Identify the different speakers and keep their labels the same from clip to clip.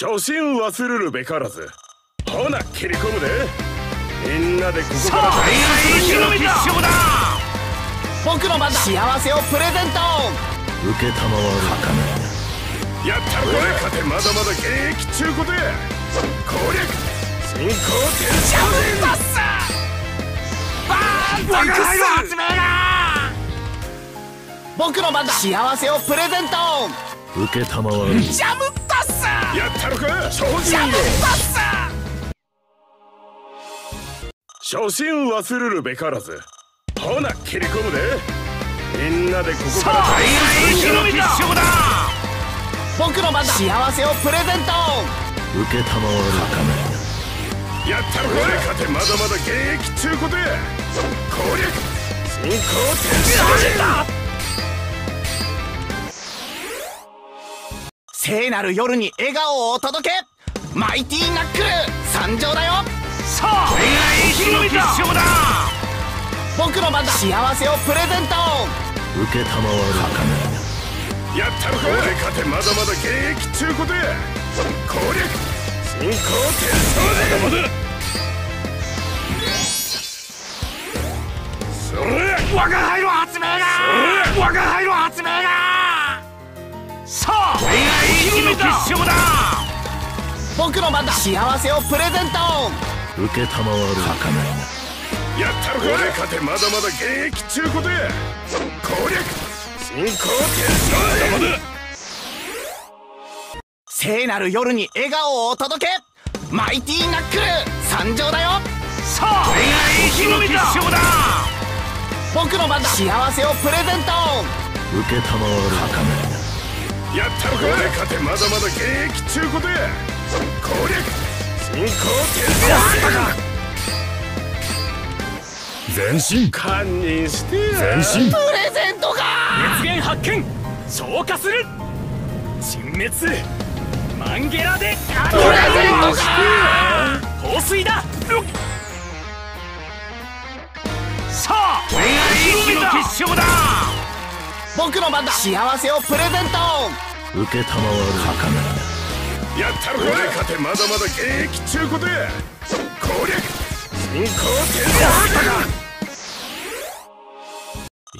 Speaker 1: 初心忘れるべからず。ほな切り込むで。みんなでここから。
Speaker 2: の決勝だ。
Speaker 3: 僕の番だ。幸せをプレゼント。
Speaker 4: 受けたまわる儚
Speaker 1: いなやったろ俺勝てまだまだ現役中古で。攻略。進行転
Speaker 3: ジャムパスバーン僕の番だ。幸せをプレゼント
Speaker 4: 受けたまわる。
Speaker 3: ジャム
Speaker 1: やったろか？超
Speaker 3: ジャム
Speaker 1: 人
Speaker 3: パス
Speaker 1: 初心忘れるべからず。ほな切り込むで。みんなでここから
Speaker 2: 大会するの決勝だ
Speaker 3: 僕の番だ。幸せをプレゼント。
Speaker 4: 受けたまわる儚
Speaker 1: やったろか？俺勝てまだまだ現役中古で。攻略。進行転生
Speaker 3: 聖なる夜に笑顔をお届け。マイティナックル参上だよ。
Speaker 2: さあ大会するの決勝だ。
Speaker 3: 僕の番だ幸せをプレゼント。
Speaker 4: 受けたまわる儚
Speaker 1: やったろか。俺勝てまだまだ現役中古で。攻略。進行転生まだまだそれ。
Speaker 2: 我が輩の発明だ我が輩の発明だ会するの決勝だ。
Speaker 3: 僕の番だ幸せをプレゼント。
Speaker 4: 受けたまわる儚
Speaker 1: やったろか俺勝てまだまだ現役中古で。攻略。進行転生まだまだ
Speaker 3: 聖なる夜に笑顔をお届け。マイティナックル。参上だよ。
Speaker 2: さあ大会するの決勝だ。
Speaker 3: 僕の番だ幸せをプレゼント
Speaker 4: 受けたまわる儚
Speaker 1: やったろか俺勝てまだまだ現役中古で。攻略進行転生
Speaker 4: 全身。
Speaker 1: 堪忍してや
Speaker 4: 全身
Speaker 3: プレゼントが
Speaker 2: 熱源発見。消化する。沈滅。マンゲラで。あ
Speaker 3: プレゼントが
Speaker 2: 放水だ。さあ大会の決勝だ
Speaker 3: 僕の番だ。幸せをプレゼント。
Speaker 4: 受けたまわる儚
Speaker 1: やったろか俺勝てまだまだ現役中古で。攻略。進行転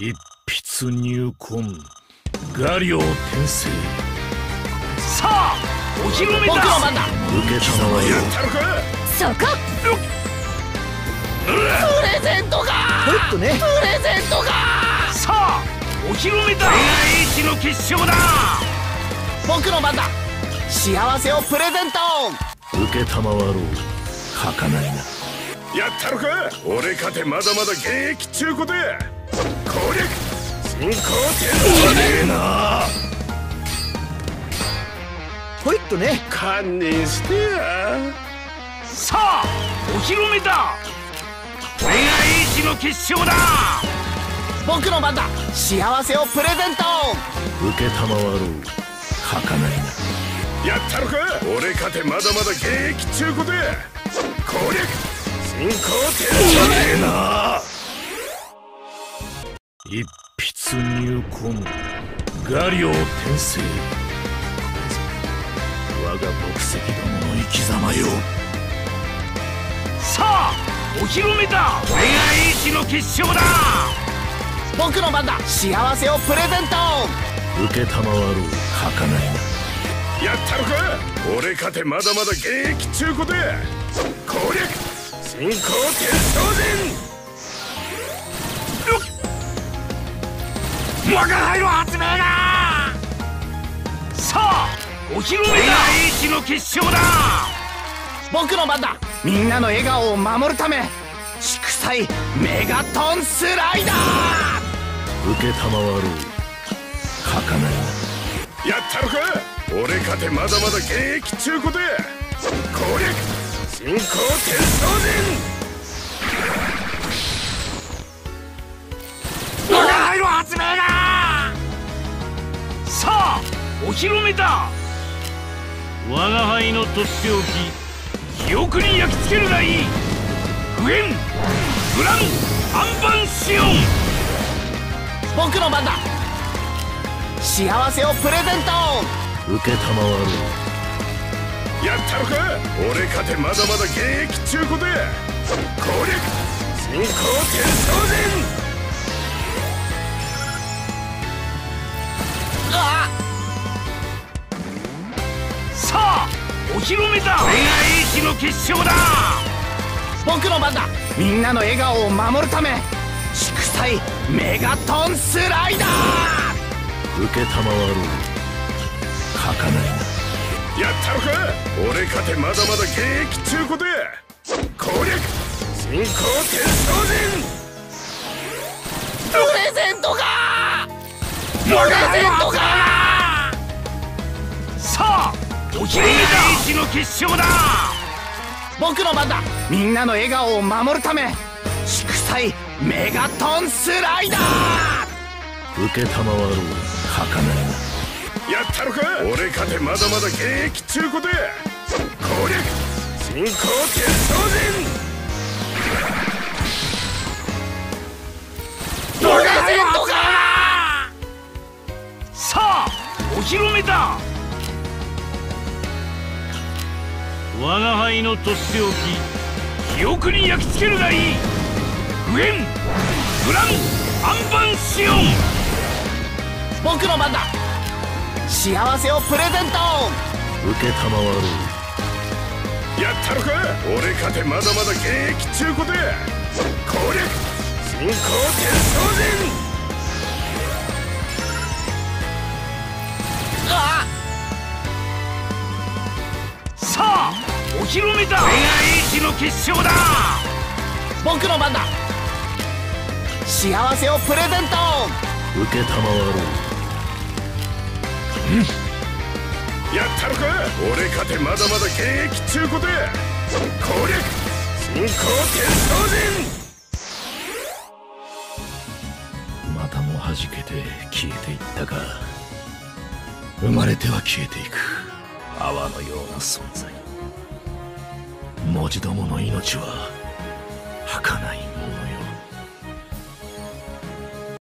Speaker 4: 一筆入魂。画量転生。
Speaker 2: さあお披露目だ。
Speaker 3: 僕の番だ
Speaker 4: 受けたまわる。
Speaker 1: 生やったろか
Speaker 5: そこ
Speaker 3: プレゼントが。
Speaker 6: ちょっとね。
Speaker 3: プレゼントが。
Speaker 2: さあお披露目だ大会一の決勝だ。
Speaker 3: 僕の番だ。幸せをプレゼント。
Speaker 4: 受けたまわろう。儚いな。
Speaker 1: やったろか。俺勝てまだまだ現役中古で。攻略。進行転生
Speaker 6: ほいっとね。
Speaker 1: 堪忍してや。
Speaker 2: さあお披露目だ。大会一の決勝だ
Speaker 3: 僕の番だ。幸せをプレゼント。
Speaker 4: 受けたまわろう。儚いな。
Speaker 1: やったろか？俺勝てまだまだ現役中古で攻略。進行転生な。
Speaker 4: 一筆入魂。画量転生。我が牧石どもの生き様よ。
Speaker 2: さあお披露目だ。大会一の決勝だ
Speaker 3: 僕の番だ。幸せをプレゼント。
Speaker 4: 受けたまわろう儚いな。
Speaker 1: やったろか？俺勝てまだまだ現役中古で。攻略進行転生
Speaker 2: 我が輩の発明ださあお披露目だ。大会一の決勝だ。
Speaker 3: 僕の番だ。みんなの笑顔を守るため祝祭メガトンスライダー
Speaker 4: 受けたまわろう儚いな。
Speaker 1: やったろか！俺勝てまだまだ現役中古で！攻略進行転生
Speaker 2: 我が輩の発明ださあお披露目だ！我が輩のとっておき記憶に焼き付けるがいい！グエングランアンバンシオン
Speaker 3: 僕の番だ。幸せをプレゼント。
Speaker 4: 受けたまわろう
Speaker 1: やったのか？俺かてまだまだ現役ちゅうことや攻略。進行転送陣
Speaker 2: さあお披露目だ。これが英知の結晶だ。
Speaker 3: 僕の番だ。みんなの笑顔を守るため祝祭メガトンスライダー
Speaker 4: 受けたまわろう。儚いな
Speaker 1: やったのか俺かてまだまだ現役ちゅうことや攻略。進行転送陣
Speaker 3: プレゼントがプレゼントが
Speaker 2: さあお披露目だ英知の結晶だ。
Speaker 3: 僕の番だ。みんなの笑顔を守るため。祝祭。メガトンスライダー！
Speaker 4: 受けたまわろう儚いな。
Speaker 1: やったのか？俺かてまだまだ現役ちゅうことや攻略。進行転送陣
Speaker 3: プレゼントが
Speaker 2: さあお披露目だ！我が輩のとっておき記憶に焼き付けるがいいグエングランアンバンシオン
Speaker 3: 僕の番だ。幸せをプレゼント。
Speaker 4: 受けたまわろう
Speaker 1: やったのか？俺かてまだまだ現役ちゅうことや攻略。進行転送陣
Speaker 3: あ
Speaker 2: さあ。お披露目だ。これが英知の結晶だ。
Speaker 3: 僕の番だ幸せをプレゼント。
Speaker 4: 受けたまわろう。
Speaker 1: やったのか？俺かてまだまだ現役ちゅうことや。攻略。進行転送陣
Speaker 4: またも弾けて消えていったか。生まれては消えていく。泡のような存在。文字どもの命は儚い